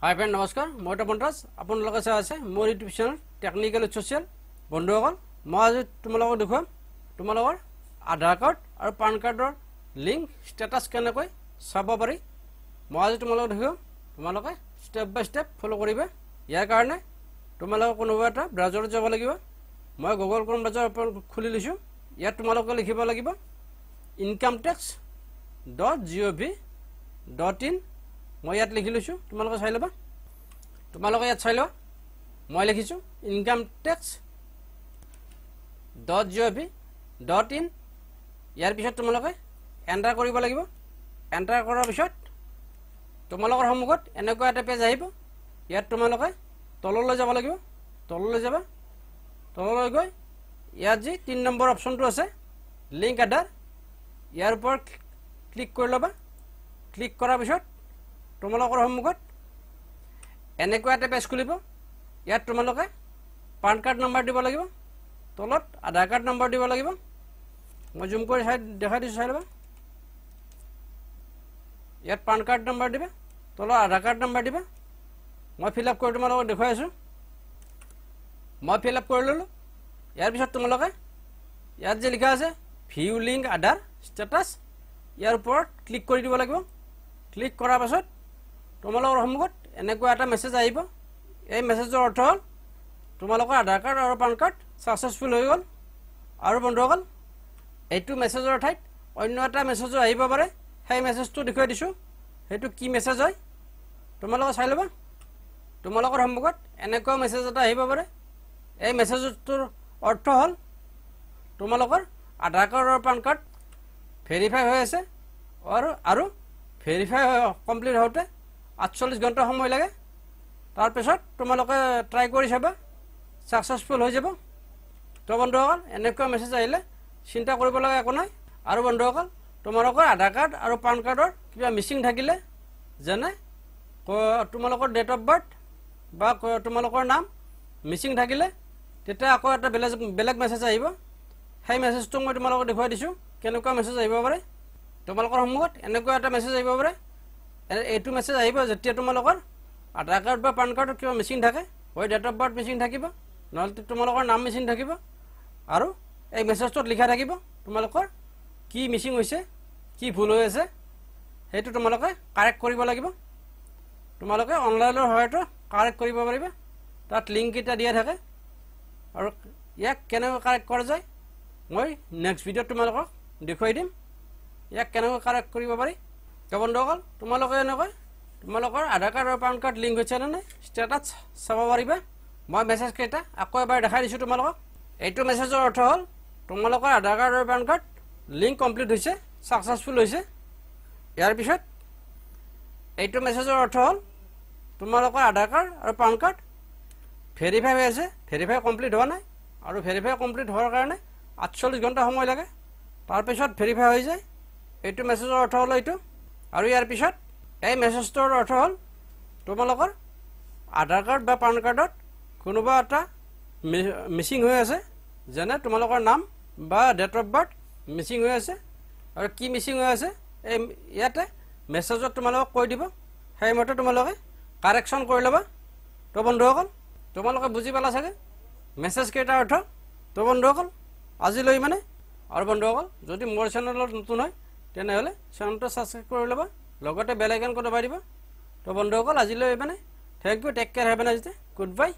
হাই friend নমস্কাৰ মই তপন ৰাজ আপোনালোকে চাই আছে মোৰ ইউটিউব চেনেল টেকনিকেল ছ'চিয়েল বন্ধুসকল মই আজি তোমালোকক দেখুৱাম তোমালোকৰ আধাৰ কাৰ্ড আৰু পান কাৰ্ডৰ লিংক ষ্টেটাছ কেনেকৈ চাব পাৰি মই আজি তোমালোকক দেখুৱাম তোমালোকে ষ্টেপ বাই ষ্টেপ ফ'ল' কৰিবা ইয়াৰ কাৰণে তোমালোকে কোনোবা এটা ব্ৰাউজাৰত যাব লাগিব মই গুগল ক্ৰম ব্ৰাউজাৰ খুলি লৈছোঁ ইয়াত তোমালোকে লিখিব লাগিব income tax dot G O' V dot in মই ইয়াত লিখি লৈছোঁ। তোমালোকে চাই ল'বা। তোমালোকে ইয়াত চাই লোৱা। মই লিখিছোঁ income tax dot G O' V dot in ইয়াৰ পিছত তোমালোকে এণ্টাৰ কৰিব লাগিব। এণ্টাৰ কৰাৰ পিছত তোমালোকৰ সন্মুখত এনেকুৱা এটা পেজ আহিব। ইয়াত তোমালোকে তললৈ যাব লাগিব। তললৈ যাবা। তললৈ গৈ ইয়াত যি তিনি নম্বৰ অপশ্যনটো আছে লিংক আধাৰ ইয়াৰ ওপৰত ক্লিক কৰি ল'বা। ক্লিক কৰাৰ পিছত তোমালোকৰ সন্মুখত? এনেকুৱা এটা পেজ খুলিব। ইয়াত তোমালোকে পান কাৰ্ড নম্বৰ দিব লাগিব। তলত আধাৰ কাৰ্ড নম্বৰ দিব লাগিব। মই জুম কৰি চাই দেখাই দিছোঁ চাই ল'বা। ইয়াত পান কাৰ্ড নম্বৰ দিবা। তলত আধাৰ কাৰ্ড নম্বৰ দিবা। মই ফিল আপ কৰি তোমালোকক দেখুৱাই আছোঁ। মই ফিল আপ কৰি ল'লোঁ। ইয়াৰ পিছত তোমালোকে ইয়াত যে লিখা আছে ভিউ লিংক আধাৰ ষ্টেটাছ ইয়াৰ ওপৰত ক্লিক কৰি দিব লাগিব। ক্লিক কৰাৰ পাছত তোমালোকৰ সন্মুখত এনেকুৱা এটা মেছেজ আহিব। এই মেছেজৰ অৰ্থ হ'ল তোমালোকৰ আধাৰ কাৰ্ড আৰু পান কাৰ্ড ছাকচেছফুল হৈ গ'ল। আৰু বন্ধুসকল এইটো মেছেজৰ ঠাইত অন্য এটা মেছেজো আহিব পাৰে। সেই মেছেজটো দেখুৱাই দিছোঁ। সেইটো কি মেছেজ হয়? তোমালোকে চাই ল'বা। তোমালোকৰ সন্মুখত এনেকুৱা মেছেজ এটা আহিব পাৰে। এই মেছেজটোৰ অৰ্থ হ'ল তোমালোকৰ আধাৰ কাৰ্ড আৰু পান কাৰ্ড ভেৰিফাই হৈ আছে। আৰু আৰু ভেৰিফাই কমপ্লিট হওঁতে আঠচল্লিছ ঘণ্টা সময় লাগে। তাৰপিছত তোমালোকে ট্ৰাই কৰি চাবা ছাকচেছফুল হৈ যাব। তো বন্ধুসকল এনেকুৱা মেছেজ আহিলে চিন্তা কৰিব লগা একো নাই। আৰু বন্ধুসকল তোমালোকৰ আধাৰ কাৰ্ড আৰু পান কাৰ্ডৰ কিবা মিচিং থাকিলে যেনে তোমালোকৰ ডেট অফ বাৰ্থ বা তোমালোকৰ নাম মিচিং থাকিলে তেতিয়া আকৌ এটা বেলেগ বেলেগ মেছেজ আহিব। সেই মেছেজটো মই তোমালোকক দেখুৱাই দিছোঁ। কেনেকুৱা মেছেজ আহিব পাৰে? তোমালোকৰ সন্মুখত এনেকুৱা এটা মেছেজ আহিব পাৰে। এইটো মেছেজ আহিব যেতিয়া তোমালোকৰ আধাৰ কাৰ্ড বা পান কাৰ্ডত কিবা মেচিন থাকে হয় ডেট অফ বাৰ্থ মেচিন থাকিব নহ'লে তোমালোকৰ নাম মেচিন থাকিব আৰু এই মেছেজটোত লিখা থাকিব তোমালোকৰ কি মিচিং হৈছে কি ভুল হৈ আছে সেইটো তোমালোকে কাৰেক্ট কৰিব লাগিব। তোমালোকে অনলাইনৰ সহায়তো কাৰেক্ট কৰিব পাৰিবা। তাত লিংককেইটা দিয়া থাকে আৰু ইয়াক কেনেকৈ কাৰেক্ট কৰা যায় মই নেক্সট ভিডিঅ'ত তোমালোকক দেখুৱাই দিম। ইয়াক কেনেকৈ কাৰেক্ট কৰিব পাৰি তো বন্ধুসকল তোমালোকে এনেকৈ? তোমালোকৰ আধাৰ কাৰ্ড আৰু পান কাৰ্ড লিংক হৈছে নে নাই? ষ্টেটাছ চাব পাৰিবা? মই মেছেজকেইটা আকৌ এবাৰ দেখাই দিছোঁ তোমালোকক। এইটো মেছেজৰ অৰ্থ হ'ল তোমালোকৰ আধাৰ কাৰ্ড আৰু পান কাৰ্ড লিংক কমপ্লিট হৈছে ছাকচেছফুল হৈছে। ইয়াৰ পিছত এইটো মেছেজৰ অৰ্থ হ'ল তোমালোকৰ আধাৰ কাৰ্ড আৰু পান কাৰ্ড ভেৰিফাই হৈ আছে ভেৰিফাই কমপ্লিট হোৱা নাই। আৰু ভেৰিফাই কমপ্লিট হোৱাৰ কাৰণে আঠচল্লিছ ঘণ্টা সময় লাগে। তাৰপিছত ভেৰিফাই হৈ যায়। এইটো মেছেজৰ অৰ্থ হ'ল এইটো। আৰু ইয়াৰ পিছত এই মেছেজটোৰ অৰ্থ হ'ল তোমালোকৰ আধাৰ কাৰ্ড বা পান কাৰ্ডত কোনোবা এটা মিচিং হৈ আছে যেনে তোমালোকৰ নাম বা ডেট অফ বাৰ্থ মিচিং হৈ আছে। আৰু কি মিচিং হৈ আছে এই ইয়াতে মেছেজত তোমালোকক কৈ দিব। সেইমতে তোমালোকে কাৰেকশ্যন কৰি ল'বা। তো বন্ধুসকল তোমালোকে বুজি পালা চাগে? মেছেজ কেইটাৰ অৰ্থ? তো বন্ধুসকল আজিলৈ মানে আৰু বন্ধুসকল যদি মোৰ চেনেলত নতুন হয় তেনেহ'লে চেনেলটো ছাবস্ক্ৰাইব কৰি ল'বা। লগতে বেল আইকন দবাই দিবা। তো বন্ধুসকল আজিলৈ মানে thank you take care have a nice day good bye